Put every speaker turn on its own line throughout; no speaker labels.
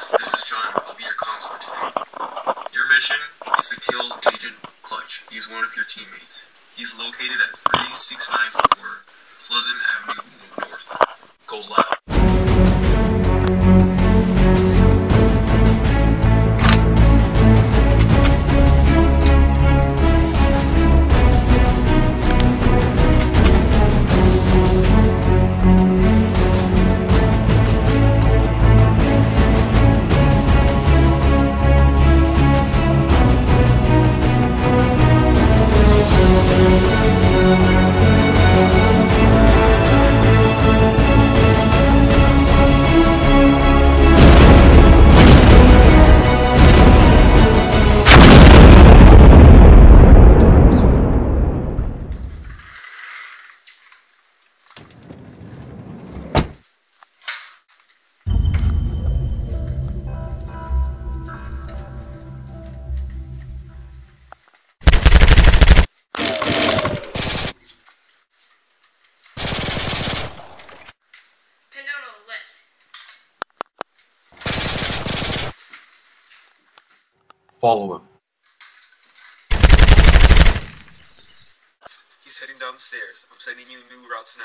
This is John. I'll be your counselor today. Your mission is to kill Agent Clutch. He's one of your teammates. He's located at 3694 Pleasant Follow him.
He's heading downstairs. I'm sending you new routes now.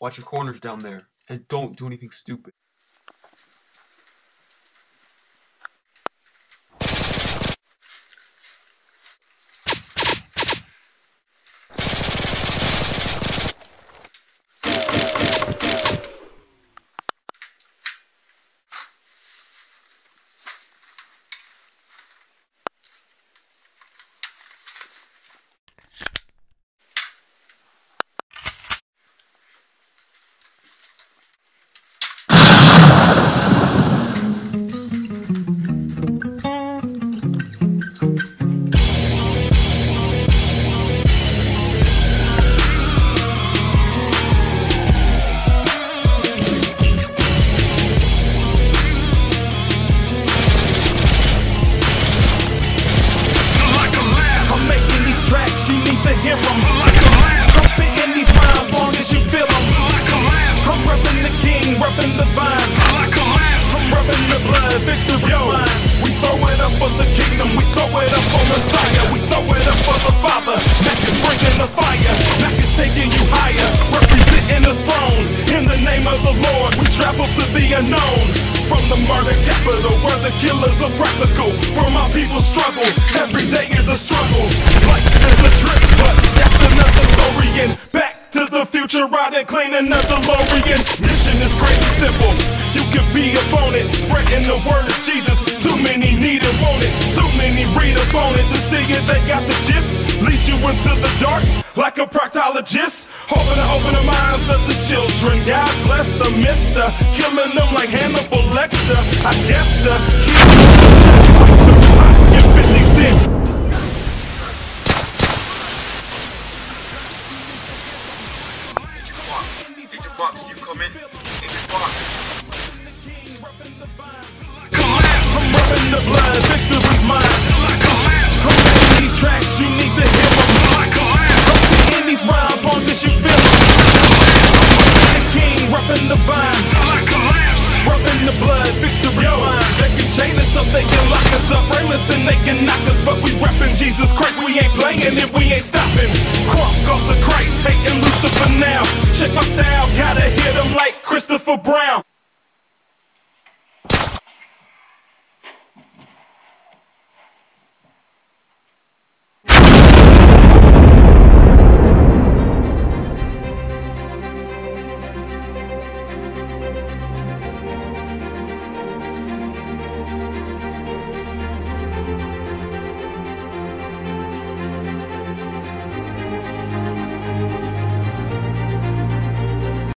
Watch your corners down there. And don't do anything stupid.
Unknown. From the murder capital, where the killers are practical, where my people struggle. Every day is a struggle. Life is a trip, but that's another story. And back to the future, riding clean another DeLorean. Mission is crazy simple. You could be a opponent, spreading the word of Jesus. Too many need and want it. Too many read up on it to see if they got the gist. Lead you into the dark like a proctologist. Hoping to open the minds of the children. God bless the mister. Killing them like Hannibal Lecter. I guess the shots like Tupac and 50 Cent.
Agent Fox. Agent Fox, you come in. Agent Fox.
I'm rubbing the blood, victory's mine. Frame and they can knock us, but we repping Jesus Christ. We ain't playing it, we ain't stoppin'. Crunk off the